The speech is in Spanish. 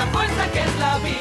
La fuerza que es la vida.